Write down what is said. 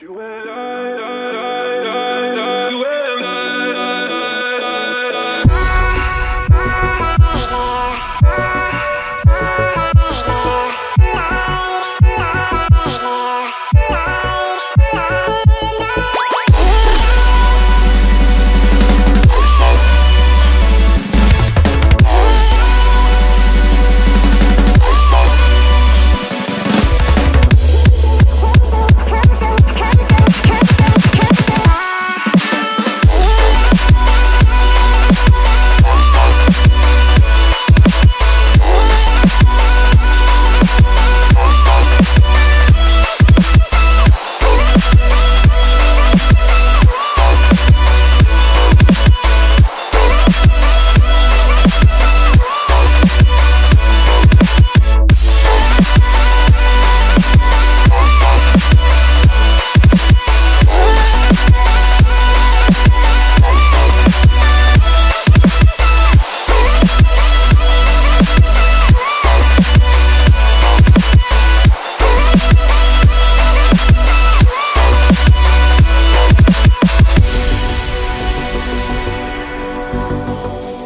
You and I Música